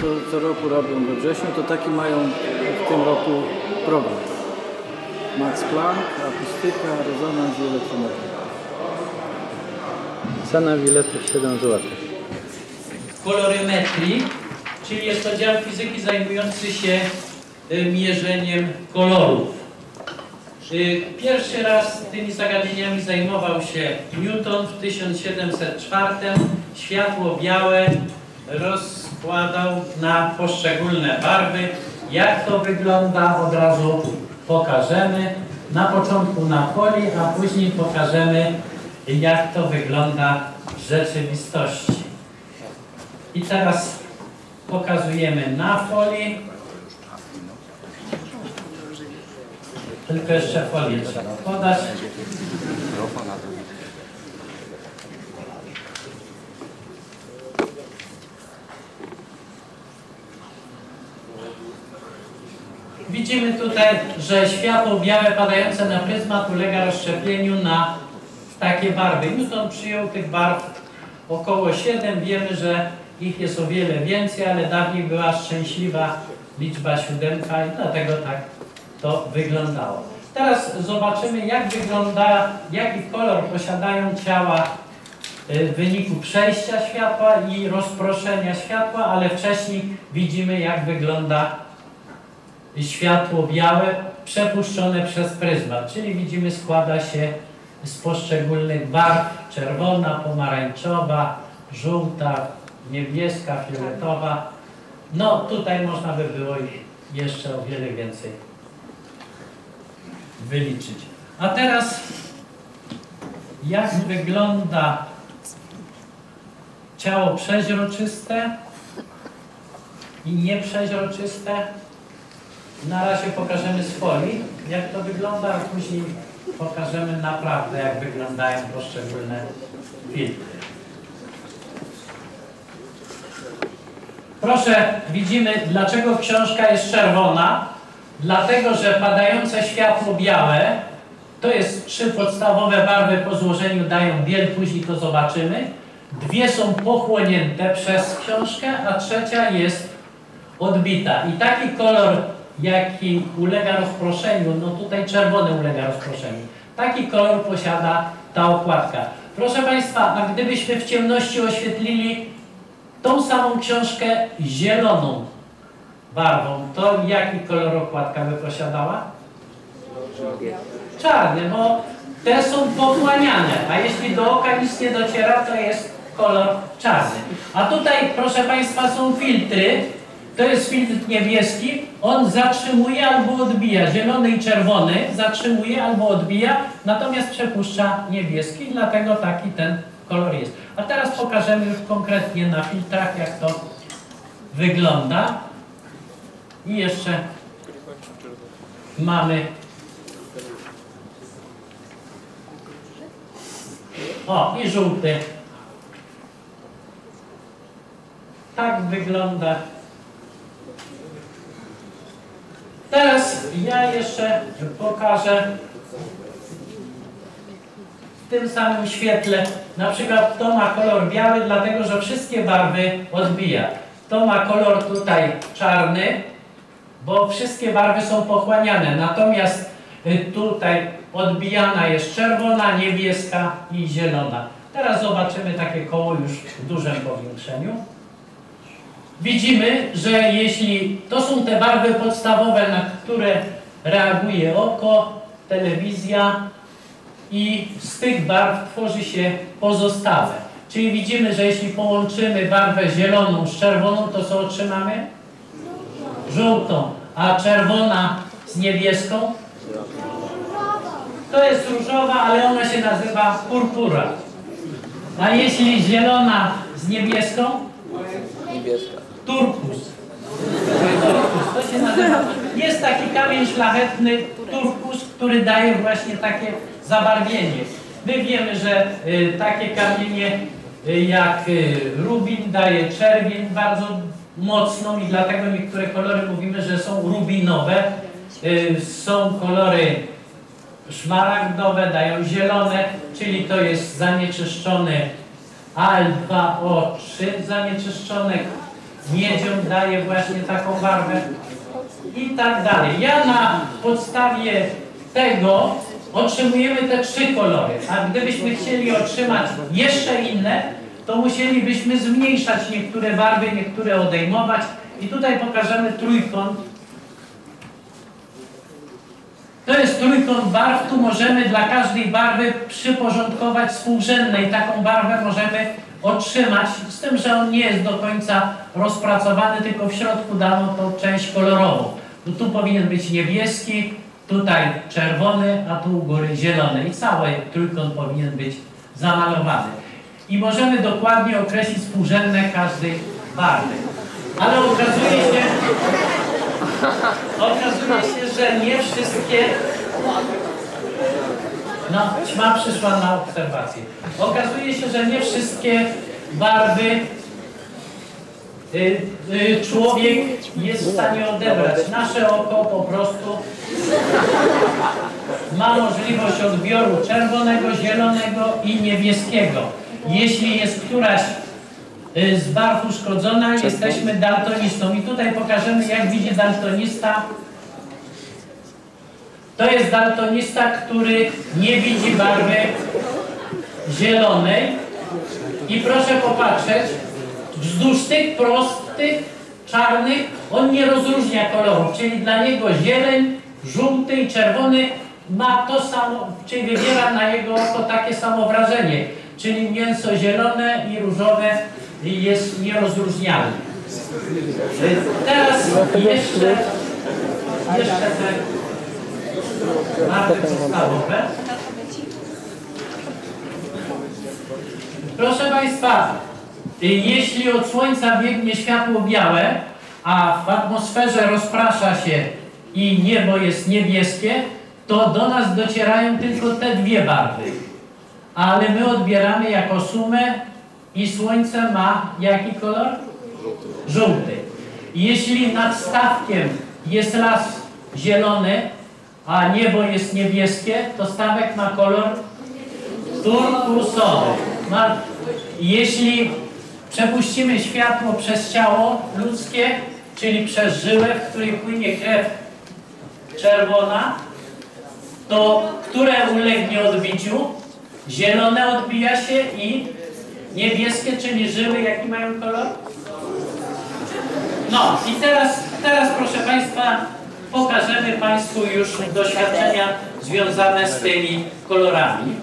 Co, co roku robią we wrześniu, to taki mają w tym roku program. Max Planck, akustyka, rezonans i elektrometria. Cena biletu 7 zł. kolorymetrii, czyli jest to dział fizyki zajmujący się y, mierzeniem kolorów. Y, Pierwszy raz tymi zagadnieniami zajmował się Newton w 1704. Światło białe rozkładał na poszczególne barwy. Jak to wygląda od razu pokażemy. Na początku na folii, a później pokażemy jak to wygląda w rzeczywistości. I teraz pokazujemy na folii. Tylko jeszcze folię trzeba podać. Widzimy tutaj, że światło białe padające na pryzmat ulega rozszczepieniu na takie barwy. Newton przyjął tych barw około 7. Wiemy, że ich jest o wiele więcej, ale dawniej była szczęśliwa liczba siódemka i dlatego tak to wyglądało. Teraz zobaczymy, jak wygląda, jaki kolor posiadają ciała y, w wyniku przejścia światła i rozproszenia światła, ale wcześniej widzimy, jak wygląda światło białe przepuszczone przez pryzmat, czyli widzimy składa się z poszczególnych barw czerwona, pomarańczowa, żółta, niebieska, fioletowa. No tutaj można by było jeszcze o wiele więcej wyliczyć. A teraz jak wygląda ciało przeźroczyste i nieprzeźroczyste? Na razie pokażemy z folii, jak to wygląda, a później pokażemy naprawdę, jak wyglądają poszczególne filtry. Proszę, widzimy, dlaczego książka jest czerwona. Dlatego, że padające światło białe, to jest trzy podstawowe barwy po złożeniu dają biel, później to zobaczymy. Dwie są pochłonięte przez książkę, a trzecia jest odbita. I taki kolor, jaki ulega rozproszeniu, no tutaj czerwony ulega rozproszeniu. Taki kolor posiada ta okładka. Proszę Państwa, a gdybyśmy w ciemności oświetlili tą samą książkę zieloną barwą, to jaki kolor okładka by posiadała? Czarny, bo te są pochłaniane, a jeśli do oka nic nie dociera, to jest kolor czarny. A tutaj, proszę Państwa, są filtry. To jest filtr niebieski, on zatrzymuje albo odbija. Zielony i czerwony zatrzymuje albo odbija, natomiast przepuszcza niebieski, dlatego taki ten kolor jest. A teraz pokażemy już konkretnie na filtrach, jak to wygląda. I jeszcze mamy o i żółty. Tak wygląda. Teraz ja jeszcze pokażę w tym samym świetle. Na przykład to ma kolor biały, dlatego że wszystkie barwy odbija. To ma kolor tutaj czarny, bo wszystkie barwy są pochłaniane. Natomiast y, tutaj odbijana jest czerwona, niebieska i zielona. Teraz zobaczymy takie koło już w dużym powiększeniu. Widzimy, że jeśli to są te barwy podstawowe, na które reaguje oko, telewizja i z tych barw tworzy się pozostałe. Czyli widzimy, że jeśli połączymy barwę zieloną z czerwoną, to co otrzymamy? Żółtą, a czerwona z niebieską? To jest różowa, ale ona się nazywa purpura. A jeśli zielona z niebieską? Niebieska. Turkus. Turkus, to się nazywa. Jest taki kamień szlachetny, turkus, który daje właśnie takie zabarwienie. My wiemy, że y, takie kamienie y, jak y, rubin daje czerwień bardzo mocną i dlatego niektóre kolory mówimy, że są rubinowe. Y, są kolory szmaragdowe, dają zielone, czyli to jest zanieczyszczony Al2O3 zanieczyszczonek miedzią daje właśnie taką barwę i tak dalej. Ja na podstawie tego otrzymujemy te trzy kolory, a gdybyśmy chcieli otrzymać jeszcze inne, to musielibyśmy zmniejszać niektóre barwy, niektóre odejmować i tutaj pokażemy trójkąt. To jest trójkąt barw, tu możemy dla każdej barwy przyporządkować współrzędne i taką barwę możemy otrzymać, z tym, że on nie jest do końca rozpracowany, tylko w środku dano tą część kolorową. Tu, tu powinien być niebieski, tutaj czerwony, a tu u góry zielony i cały trójkąt powinien być zamalowany. I możemy dokładnie określić współrzędne każdej barwy. Ale okazuje się, okazuje się, że nie wszystkie no, ćma przyszła na obserwację. Okazuje się, że nie wszystkie barwy y, y, człowiek jest w stanie odebrać. Nasze oko po prostu ma możliwość odbioru czerwonego, zielonego i niebieskiego. Jeśli jest któraś y, z barw uszkodzona, jesteśmy daltonistą. I tutaj pokażemy, jak widzi daltonista to jest daltonista, który nie widzi barwy zielonej. I proszę popatrzeć, wzdłuż tych prostych, czarnych, on nie rozróżnia kolorów, czyli dla niego zieleń, żółty i czerwony ma to samo, czyli wywiera na jego oko takie samo wrażenie, czyli mięso zielone i różowe jest nierozróżnialne. Teraz jeszcze, jeszcze te mapy podstawowe. Proszę Państwa, jeśli od Słońca biegnie światło białe, a w atmosferze rozprasza się i niebo jest niebieskie, to do nas docierają tylko te dwie barwy. Ale my odbieramy jako sumę i Słońce ma jaki kolor? Żółty. Jeśli nad stawkiem jest las zielony, a niebo jest niebieskie, to stawek ma kolor turkusowy. Jeśli przepuścimy światło przez ciało ludzkie, czyli przez żyłę, w której płynie krew czerwona, to które ulegnie odbiciu? Zielone odbija się i niebieskie, czyli żyły, jaki mają kolor? No i teraz, teraz proszę Państwa, pokażemy Państwu już doświadczenia związane z tymi kolorami.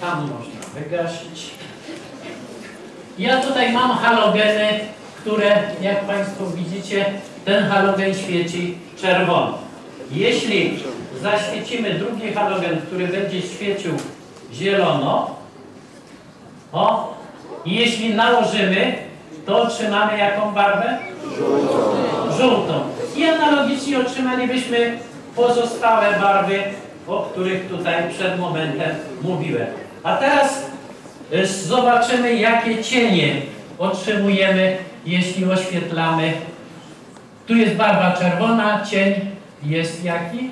Tam można wygasić. Ja tutaj mam halogeny, które, jak Państwo widzicie, ten halogen świeci czerwono. Jeśli zaświecimy drugi halogen, który będzie świecił zielono, o, i jeśli nałożymy, to otrzymamy jaką barwę? Żółtą. I analogicznie otrzymalibyśmy pozostałe barwy, o których tutaj przed momentem mówiłem. A teraz y, zobaczymy, jakie cienie otrzymujemy, jeśli oświetlamy. Tu jest barwa czerwona, cień jest jaki?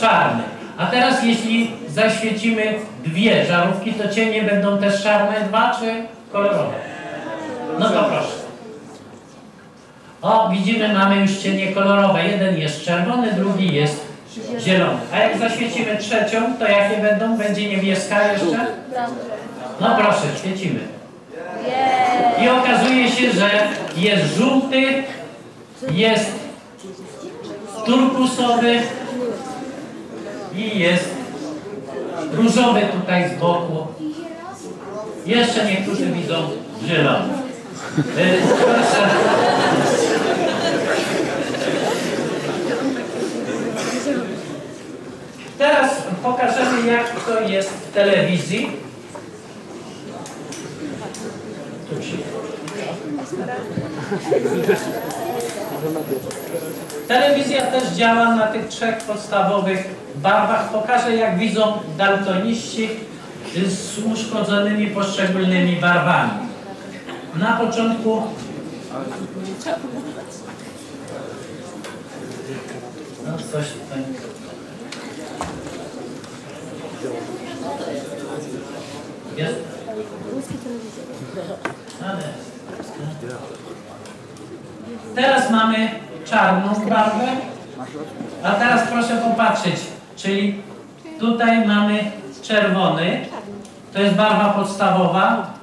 Czarny. A teraz jeśli zaświecimy dwie żarówki, to cienie będą też czarne dwa czy kolorowe? No to proszę. O, widzimy, mamy już cienie kolorowe. Jeden jest czerwony, drugi jest zielony. A jak zaświecimy trzecią, to jakie będą? Będzie niebieska jeszcze? No proszę, świecimy. I okazuje się, że jest żółty, jest turkusowy i jest różowy tutaj z boku. Jeszcze niektórzy widzą zielony. Y, Proszę. Teraz pokażemy, jak to jest w telewizji. Telewizja też działa na tych trzech podstawowych barwach. Pokażę, jak widzą daltoniści z uszkodzonymi poszczególnymi barwami. Na początku no coś tutaj. Jest? Ale. Teraz mamy czarną barwę, a teraz proszę popatrzeć, czyli tutaj mamy czerwony, to jest barwa podstawowa,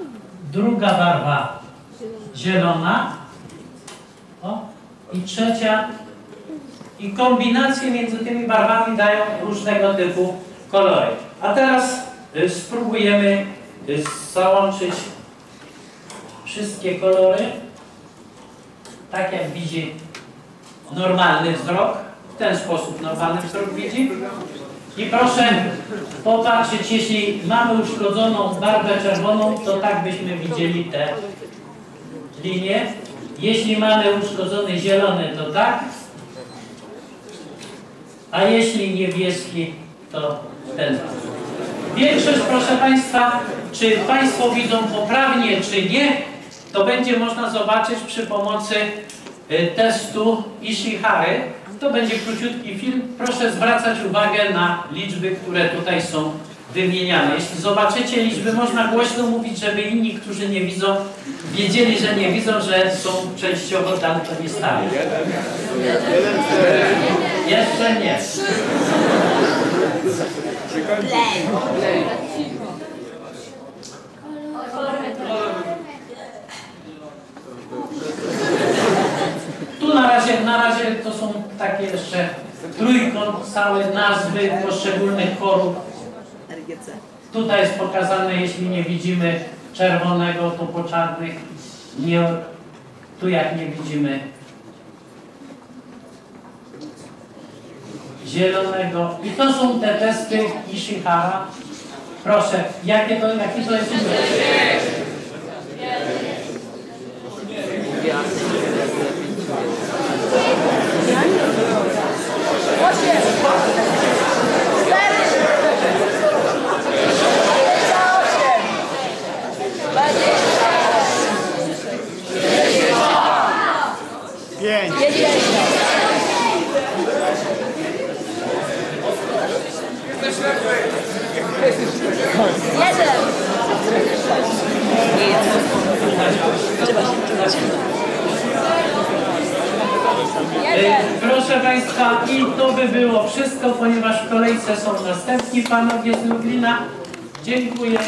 druga barwa zielona, o, i trzecia, i kombinacje między tymi barwami dają różnego typu kolory. A teraz y, spróbujemy y, załączyć wszystkie kolory, tak jak widzi normalny wzrok, w ten sposób normalny wzrok widzi. I proszę popatrzeć, jeśli mamy uszkodzoną barwę czerwoną, to tak byśmy widzieli te linie. Jeśli mamy uszkodzony zielony, to tak. A jeśli niebieski, to ten sposób. Większość, proszę Państwa, czy Państwo widzą poprawnie, czy nie, to będzie można zobaczyć przy pomocy y, testu Ishihary. To będzie króciutki film. Proszę zwracać uwagę na liczby, które tutaj są wymieniane. Jeśli zobaczycie liczby, można głośno mówić, żeby inni, którzy nie widzą, wiedzieli, że nie widzą, że są częściowo daltonistami. Jeszcze nie. Tu na razie, na razie takie jeszcze trójkąt, całe nazwy poszczególnych chorób. Tutaj jest pokazane, jeśli nie widzimy czerwonego, to po czarnych nie, tu jak nie widzimy zielonego. I to są te testy Ishihara. Proszę, jakie to, jaki to jest numer? Y, Proszę Państwa, i to by było wszystko, ponieważ w kolejce są następni panowie z Lublina. Dziękuję.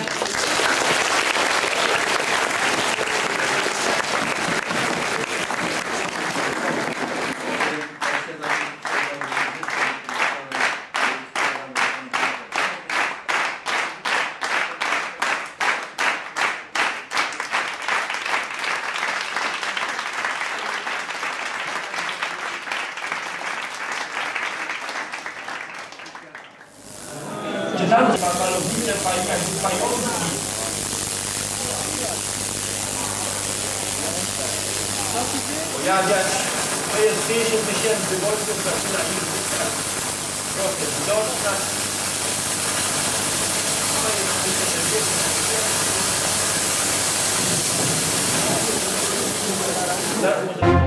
Czytamy malownicze pająki. Pojawiać, to jest 50 tysięcy wojsków, zaczyna ich trochę widoczna. To jest 40 tysięcy.